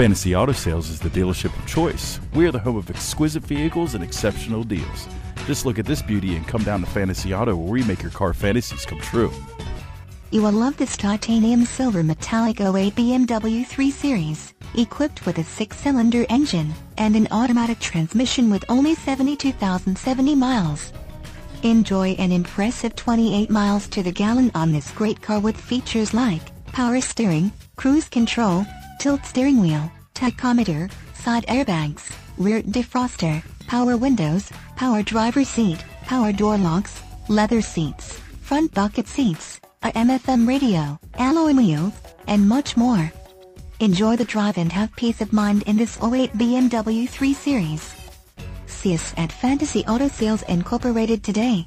Fantasy Auto Sales is the dealership of choice. We are the home of exquisite vehicles and exceptional deals. Just look at this beauty and come down to Fantasy Auto where we make your car fantasies come true. You will love this titanium silver metallic 08 BMW 3 Series, equipped with a six-cylinder engine and an automatic transmission with only 72,070 miles. Enjoy an impressive 28 miles to the gallon on this great car with features like power steering, cruise control, tilt steering wheel, tachometer, side airbags, rear defroster, power windows, power driver seat, power door locks, leather seats, front bucket seats, AM/FM radio, alloy wheels, and much more. Enjoy the drive and have peace of mind in this 08 BMW 3 Series. See us at Fantasy Auto Sales Incorporated today.